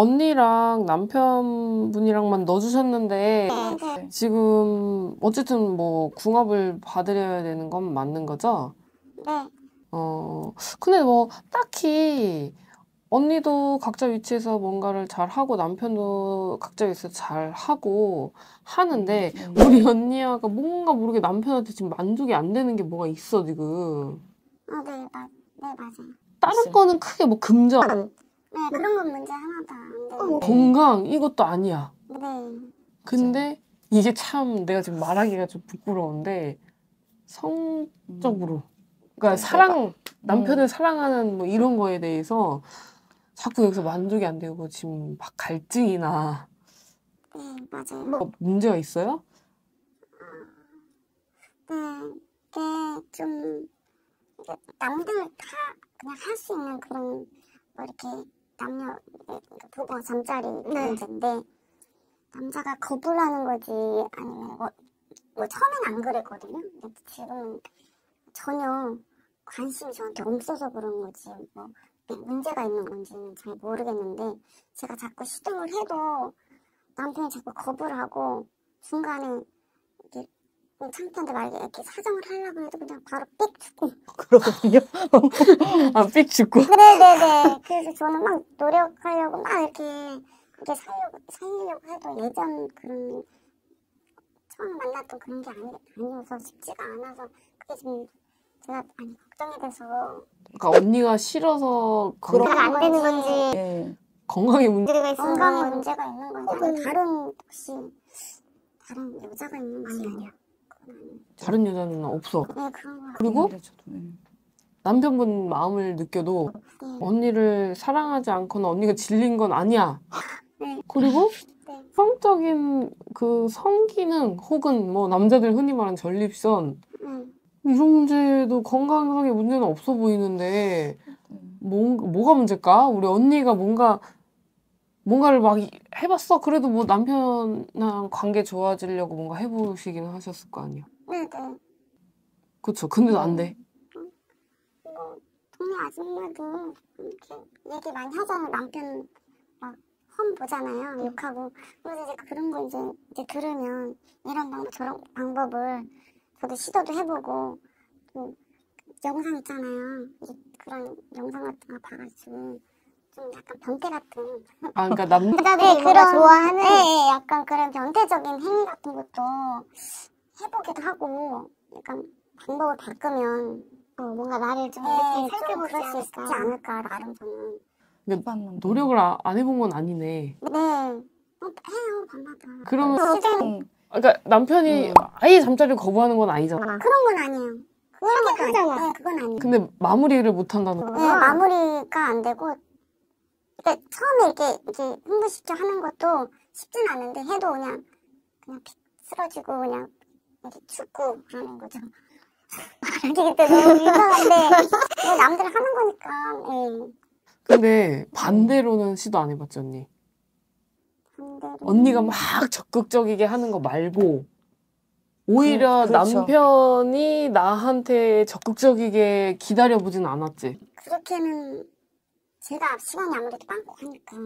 언니랑 남편분이랑만 넣어주셨는데 네. 지금 어쨌든 뭐 궁합을 봐드려야 되는 건 맞는 거죠? 네. 어, 근데 뭐 딱히 언니도 각자 위치에서 뭔가를 잘 하고 남편도 각자 위치에서 잘 하고 하는데 음. 우리 언니가 뭔가 모르게 남편한테 지금 만족이 안 되는 게 뭐가 있어 지금. 아, 네, 마, 네, 맞아요. 다른 있어요. 거는 크게 뭐 금전, 네, 그런 건 문제 하나도 안 되는데. 건강 이것도 아니야. 네. 근데 이게 참 내가 지금 말하기가 좀 부끄러운데 성적으로 그러니까 사랑 남편을 사랑하는 뭐 이런 거에 대해서 자꾸 여기서 만족이 안 되고 지금 막 갈증이나 네, 맞아요. 뭐 문제가 있어요? 네, 이게 좀 남들 다 그냥 할 수 있는 그런 뭐 이렇게 남녀 잠자리 문제인데 남자가 거부하는 거지 아니면 뭐, 뭐 처음엔 안 그랬거든요. 근데 지금은 전혀 관심이 저한테 없어서 그런 거지 뭐 문제가 있는 건지는 잘 모르겠는데 제가 자꾸 시도를 해도 남편이 자꾸 거부를 하고 중간에 창피한데 막 이렇게 사정을 하려고 해도 그냥 바로 삑 죽고. 그렇거든요. 아삑 죽고. 네네네. 그래서 저는 막 노력하려고 막 이렇게 이렇게 살려고, 살리려고 해도 예전 그런 처음 만났던 그런 게 아니, 아니어서 쉽지가 않아서 그게 좀 제가 많이 걱정이 돼서. 그러니까 언니가 싫어서 그런 잘안 되는 건지 예. 건강에 문제 문제가 있는 건강에 문제가 있는 건지. 다른 혹시 다른 여자가 있는 건지 아니야 다른 여자는 없어. 네 그런 거 그리고 저도, 예. 남편분 마음을 느껴도 네. 언니를 사랑하지 않거나 언니가 질린 건 아니야. 네. 그리고 네. 성적인 그 성기능 혹은 뭐 남자들 흔히 말하는 전립선 네. 이런 문제도 건강상의 문제는 없어 보이는데 음. 뭐, 뭐가 문제일까? 우리 언니가 뭔가 뭔가를 막 이- 해봤어. 그래도 뭐 남편이랑 관계 좋아지려고 뭔가 해보시긴 하셨을 거 아니야. 네, 네. 그쵸. 근데도 안 돼. 뭐 동네 아줌마도 이렇게 얘기 많이 하잖아요. 남편 막 험 보잖아요. 욕하고 그래서 이제 그런 거 이제 이제 들으면 이런 방법 저런 방법을 저도 시도도 해보고 또 영상 있잖아요. 그런 영상 같은 거 봐가지고 좀 약간 변태 같은 아, 그러니까 남, 여자들이 그런 좋아하는 네, 약간 그런 변태적인 행위 같은 것도 해보기도 하고 약간 방법을 바꾸면 어, 뭔가 나를 좀 이렇게 살펴볼 수 있지 않을까 나름 저는 해봤는데. 노력을 아- 안 해본 건 아니네. 네 어, 해요 밤마다 그러면, 시간 음, 그러니까 남편이 음. 아예 잠자리를 거부하는 건 아니잖아. 그런 건 아니에요 그런 건 하잖아 네 그건 아니에요 근데 마무리를 못 한다는 네, 거. 마무리가 안 되고 그러니까 처음에 이렇게 이렇게 흥분시켜 하는 것도 쉽진 않은데 해도 그냥 그냥 픽 쓰러지고 그냥 이렇게 죽고 하는 거죠. 말하기 때 너무 이상한데 뭐 남들 하는 거니까. 예. 근데 반대로는 시도 안 해봤지, 언니. 반대로. 언니가 막 적극적이게 하는 거 말고 오히려 그- 그렇죠. 남편이 나한테 적극적이게 기다려보진 않았지. 그렇게는 제가 시간이 아무래도 많고 하니까.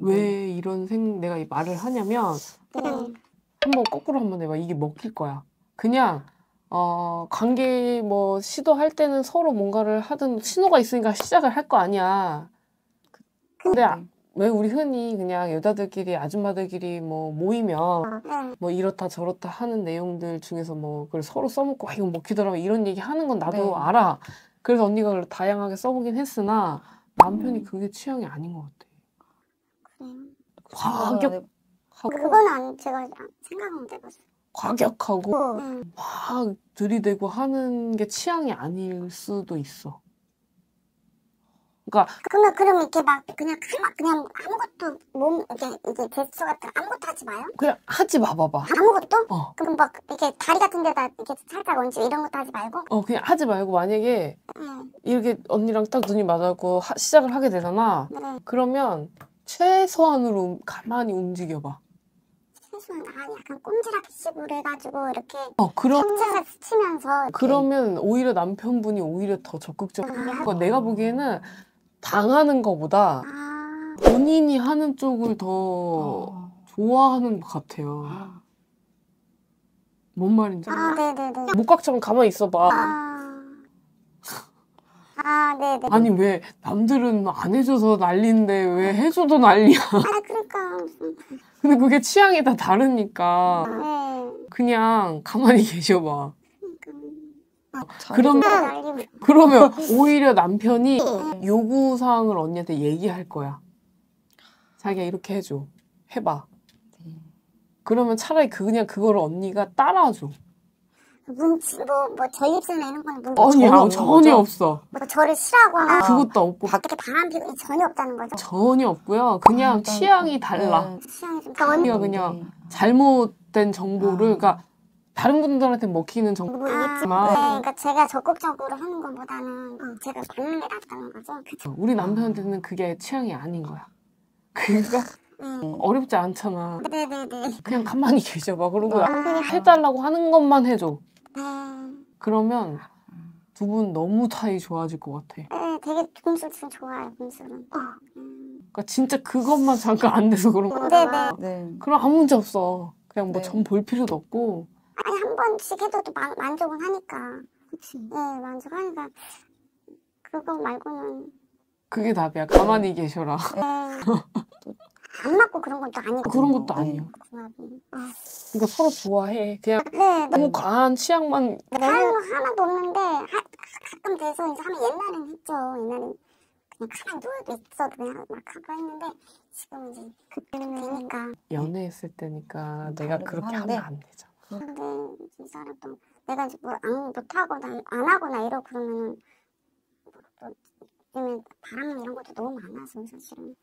왜 이런 생 내가 이 말을 하냐면 네. 한번 거꾸로 한번 해봐. 이게 먹힐 거야. 그냥 어 관계 뭐 시도할 때는 서로 뭔가를 하든 신호가 있으니까 시작을 할 거 아니야. 근데 아- 왜 우리 흔히 그냥 여자들끼리 아줌마들끼리 뭐 모이면 네. 뭐 이렇다 저렇다 하는 내용들 중에서 뭐 그걸 서로 써먹고 아, 이건 먹히더라고 이런 얘기 하는 건 나도 네. 알아. 그래서 언니가 그걸 다양하게 써보긴 했으나 남편이 음. 그게 취향이 아닌 것 같아. 그래요. 과격 하고 그건 안 제가 생각 못 해봤어요. 과격하고 네. 막 들이대고 하는 게 취향이 아닐 수도 있어. 그러니까 그러면 그럼 이렇게 막 그냥 막 그냥 아무것도 몸 이렇게 이게 제스처 같은 거 아무것도 하지 마요? 그냥 하지 마 봐봐. 아무것도? 어, 그럼 막 이렇게 다리 같은 데다 이렇게 살짝 얹지 이런 것도 하지 말고? 어 그냥 하지 말고 만약에 네. 이렇게 언니랑 딱 눈이 맞아갖고 하- 시작을 하게 되잖아. 네. 그러면 최소한으로 움- 가만히 움직여봐. 최소한 아 약간 꼼지락 식으로 해가지고 이렇게 어 그럼 상체가 스치면서 이렇게 그러면 오히려 남편분이 오히려 더 적극적이고 내가 보기에는 당하는 거보다 아 본인이 하는 쪽을 더 어. 좋아하는 것 같아요. 아. 뭔 말인지. 아, 네네네. 목각처럼 가만히 있어봐. 아, 아, 네네. 아니 왜 남들은 안 해줘서 난리인데 왜 해줘도 난리야. 아, 그러니까. 음, 근데 그게 취향이 다 다르니까 네. 그냥 가만히 계셔봐. 그럼- 좀- 난리. 그러면 오히려 남편이 요구 사항을 언니한테 얘기할 거야. 자기가 이렇게 해줘. 해봐. 네. 그러면 차라리 그- 그냥 그거를 언니가 따라줘. 문치, 뭐, 뭐, 전립선이나 이런 거는 문제 아니, 전혀 아, 없는 전혀 거죠? 없어. 뭐, 저를 싫어하거나. 그것도 없고 이렇게 바람 피고 전혀 없다는 거죠. 전혀 없고요. 그냥 아, 취향이 달라. 네. 취향이 좀 언니가 다른 그냥 네. 잘못된 정보를, 아. 그러니까 다른 분들한테 먹히는 정보. 뭐 아, 있겠지만, 네. 네, 그러니까 제가 적극적으로 하는 것보다는 어, 제가 받는 게 낫다는 거죠. 그쵸? 우리 남편한테는 그게 취향이 아닌 거야. 그러니까 네. 어렵지 않잖아. 네네네. 그냥 가만히 계셔봐. 그리고 아. 해달라고 하는 것만 해줘. 네. 그러면 두 분 너무 사이 좋아질 것 같아. 네, 되게 좀 좋아요, 공술은. 음. 그러니까 진짜 그것만 잠깐 안 돼서 그런 거야. 네네. 네. 그럼 아무 문제 없어. 그냥 뭐 네. 전볼 필요도 없고. 한 번씩 해도 또 만, 만족은 하니까. 그치. 네, 만족하니까. 그거 말고는. 그게 답이야. 가만히 계셔라. 네. 안 맞고 그런 건또 아니고. 그런 것도 네. 아니야. 궁합이. 어. 그러니까 서로 좋아해. 그냥 네, 너무 과한 취향만 다른 거 하나도 없는데 하, 가끔 돼서 이제 하면 옛날에는 했죠. 옛날엔 그냥 가만히 누워도 있어도 그냥 막 하고 했는데 지금 이제 그때는 되니까. 연애했을 때니까 내가 그렇게. 하면 안 되잖아. 근데 이 사람도 내가 이제 뭐안 못하거나 안 하거나 이러고 그러면은 또 요즘에 바람 이런 것도 너무 많아서 사실은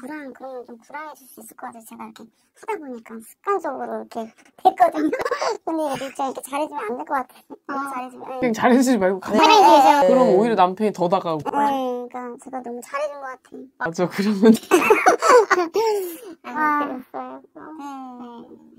불안 그러면 좀 불안해질 수 있을 것 같아요. 제가 이렇게 하다 보니까 습관적으로 이렇게 됐거든요. 근데 진짜 이렇게 잘해주면 안 될 것 같아요. 너무 잘해주면. 네. 그냥 잘해주지 말고 가만히. 잘해주세요. 그럼 오히려 남편이 더 다가오고. 네, 그러니까 제가 너무 잘해준 것 같아요. 맞아. 그러면 아, 그랬어요. 네.